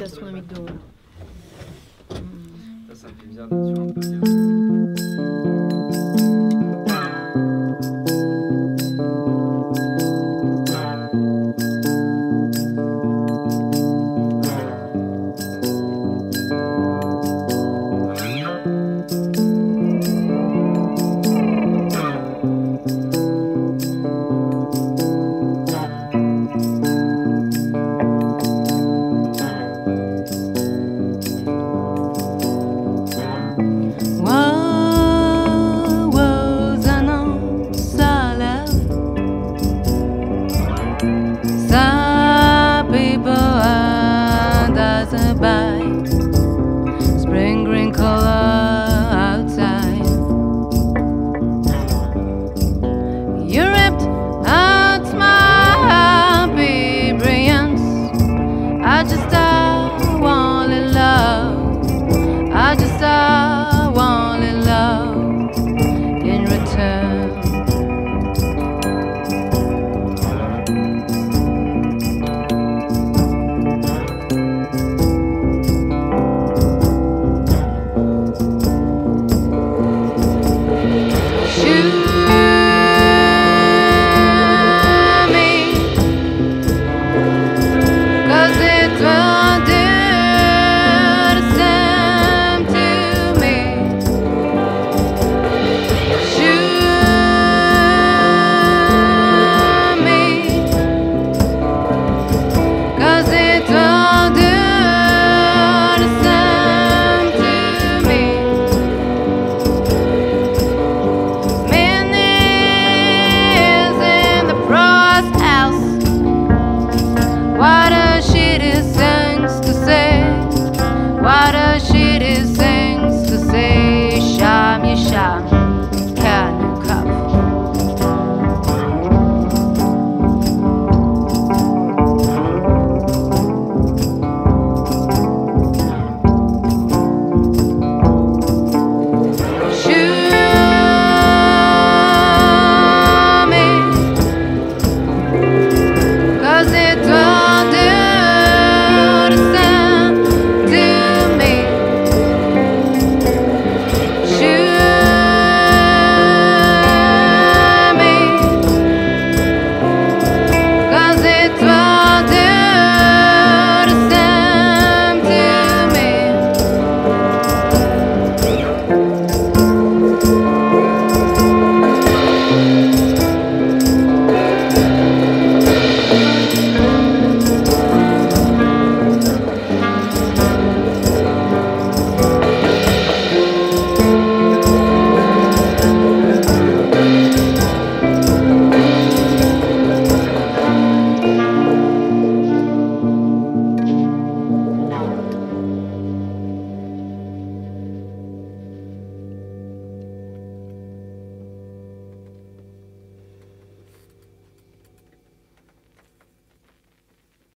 de Ça, fait bien sur un peu.